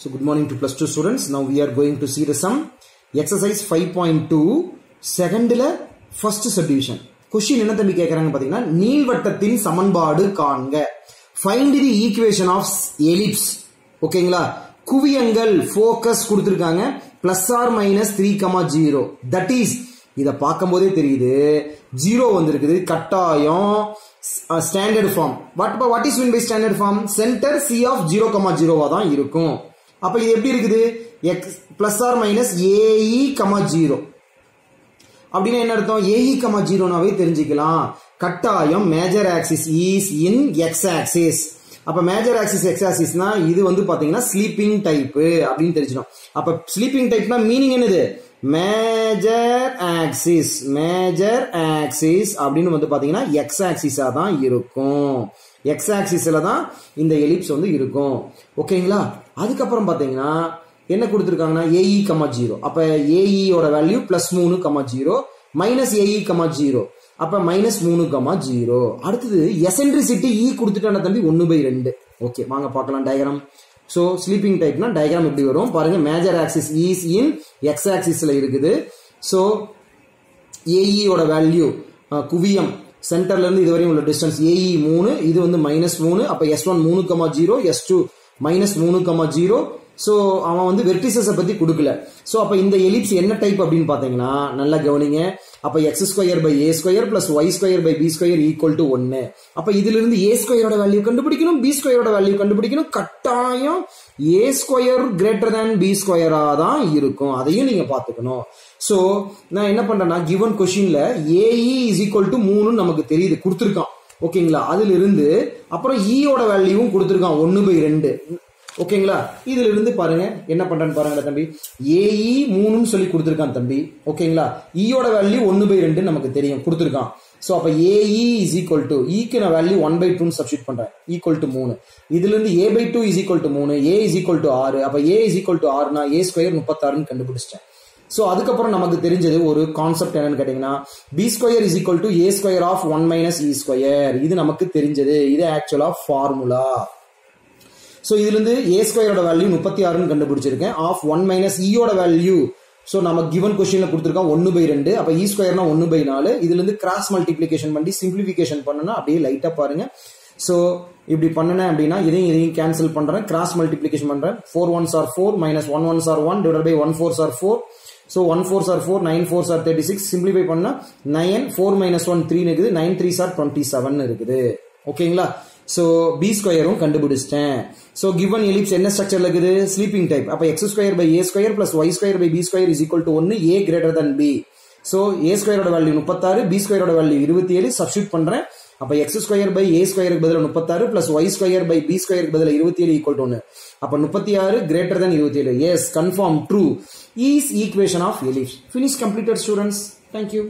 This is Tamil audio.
So good morning to plus 2 students. Now we are going to see the sum. Exercise 5.2 செகண்ட்ல ஃபர்ஸ்ட் சப்டிவிஷன் கொஸ்டின் என்ன தம்பி கேட்கறாங்க பாத்தீங்கன்னா நீள்வட்டத்தின் சமன்பாடு காண்க. Find the equation of ellipse ஓகேங்களா? குவியங்கள் ஃபோக்கஸ் கொடுத்துருக்காங்க. Plus or minus three comma zero that is இதை பார்க்கும்போதே தெரியுது. ஜீரோ வந்திருக்குது. கட்டாயம். Standard form what what is mean by standard form centre c of zero comma ஜீரோவாக தான் இருக்கும். அப்ப இது எப்படி இருக்குது? X plus or minus a e comma zero அப்படின்னா என்ன அர்த்தம்? ஏஇ கமா ஜீரோனாவே தெரிஞ்சுக்கலாம். கட்டாயம் major axis is in x axis அப்ப மேஜர் ஆக்சிஸ் எக்ஸ் ஆக்சிஸ்னா இது வந்து பாத்தீங்கன்னா ஸ்லீப்பிங் டைப் அப்படின்னு தெரிஞ்சிடும். அப்ப ஸ்லீப்பிங் டைப்னா மீனிங் என்னது? மேஜர் ஆக்சிஸ் மேஜர் ஆக்சிஸ் அப்படின்னு வந்து பாத்தீங்கன்னா எக்ஸ் ஆக்சிஸா தான் இருக்கும். எக்ஸ் ஆக்சிஸ்ல தான் இந்த எலிப்ஸ் வந்து இருக்கும். ஓகேங்களா அதுக்கப்புறம் பாத்தீங்கன்னா என்ன கொடுத்துருக்காங்கன்னா ஏஇ கமா ஜீரோ அப்ப ஏஇயோட வேல்யூ பிளஸ் மூணு comma zero minus a e comma zero அப்ப மைனஸ் மூணு கமா ஜீரோ அடுத்தது எசென்ட்ரிசிட்டி இ e கொடுத்துட்டான தம்பி ஒன்னு பை ரெண்டு. ஓகே வாங்க பார்க்கலாம் டயக்ராம் ஸோ ஸ்லீப்பிங் டைப்னா டயக்ராம் எப்படி வரும்? பாருங்க major axis is in X ஆக்சிஸ்ல இருக்குது. ஸோ ஏஇயோட வேல்யூ குவியம். சென்டர்லேருந்து இது வரையும் உள்ள டிஸ்டன்ஸ் ஏஇ மூணு இது வந்து மைனஸ் மூணு. அப்போ எஸ் ஒன் மூணு comma zero S two minus மூணு கமா ஜீரோ ஸோ அவன் வந்து வெர்டிசஸை பற்றி கொடுக்கல. ஸோ அப்போ இந்த எலிப்ஸ் என்ன டைப் அப்படின்னு பார்த்தீங்கன்னா நல்லா கவனிங்க. அப்போ X square by A square plus Y square by B square equal to ஒன்று அப்போ இதிலிருந்து ஏ ஸ்கொயரோட வேல்யூ கண்டுபிடிக்கணும் பி ஸ்கொயரோட வேல்யூ கண்டுபிடிக்கணும். கட்டாயம் A square greater than B ஸ்கொயராக தான் இருக்கும். அதையும் நீங்கள் பார்த்துக்கணும் ஸோ நான் என்ன பண்ணுறேன்னா கிவன் கொஷினில் ஏஇ இஸ் ஈக்குவல் டு மூணுன்னு நமக்கு தெரியுது. கொடுத்துருக்கான். ஓகேங்களா அதுல இருந்து அப்புறம் e ஈயோட வேல்யூவும் கொடுத்துருக்கான். ஒன்று பை ரெண்டு. ஓகேங்களா? இதுல இருந்து பாருங்க என்ன பண்றேன்னு பாருங்க தம்பி. ஏஇ மூணுன்னு சொல்லி கொடுத்துருக்கான் தம்பி. ஓகேங்களா? E ஈயோட வேல்யூ ஒன்னு பை ரெண்டு நமக்கு தெரியும் கொடுத்துருக்கான். ஸோ அப்போ a e is equal to ஈக்கு நான் வேல்யூ ஒன் பை டூன்னு சப்ஸ்டியூட் பண்றேன். ஈக்குவல் டு மூணு. இதுல இருந்து A by two is equal to மூணு ஏ இஸ் ஈக்குவல் டு ஆறு. அப்போ ஏ இஸ் ஈக்குவல் டு ஆறுனா ஏ ஸ்கொயர் முப்பத்தாறுன்னு கண்டுபிடிச்சிட்டேன். ஸோ அதுக்கப்புறம் நமக்கு தெரிஞ்சது ஒரு கான்செப்ட் என்னன்னு கேட்டீங்கன்னா B square is equal to A square of one minus E square இது நமக்கு தெரிஞ்சது. இது ஆக்சுவலா ஃபார்முலா ஸோ இதுலேருந்து ஏ ஸ்கொயரோட வேல்யூ முப்பத்தி ஆறுன்னு கண்டுபிடிச்சிருக்கேன். ஆஃப் ஒன் மைனஸ் இயோட வேல்யூ ஸோ நம்ம கிவன் கொஸ்டினில் கொடுத்துருக்கோம் ஒன்று பை ரெண்டு. அப்போ இ ஸ்கொயர்னா ஒன்று பை நாலு. இதுலேருந்து கிராஸ் மல்டிப்ளிகேஷன் பண்ணி சிம்பிளிஃபிகேஷன் பண்ணனா அப்படியே லைட்டாக பாருங்க. ஸோ இப்படி பண்ணனேன் அப்படின்னா இதையும் இதையும் கேன்சல் பண்ணுறேன் கிராஸ் மல்டிப்ளிகேஷன் பண்ணுறேன் four ones are four minus one ones are one divide by one fours are four so one fours are four nine fours are thirty six simplify பண்ணால் nine four minus one three இருக்குது. Nine three sir twenty seven இருக்குது. ஓகேங்களா ஸோ பி ஸ்கொயரும் கண்டுபிடிச்சிட்டேன். ஸோ கிவன் எலிப்ஸ் என்ன ஸ்ட்ரக்சர்ல இருக்குது? ஸ்லீப்பிங் டைப் அப்போ X square by A square plus Y square by B square is equal to ஒன்று A greater than B so A ஸ்கொயரோட வேல்யூ முப்பத்தாறு பி ஸ்கொயரோட வேல்யூ இருபத்தி ஏழு சப்ஸ்டியூட் பண்ணுறேன் அப்போ எக்ஸ் ஸ்கொயர் பை ஏ ஸ்கொயருக்கு பதில் முப்பத்தாறு plus Y square by B ஸ்கொயருக்கு பதில் இருபத்தி ஏழு ஈக்குவல் டு ஒன்று அப்போ முப்பத்தி ஆறு கிரேட்டர் தன் இருபத்தி ஏழு yes confirm true is equation of ellipse finish completed students thank you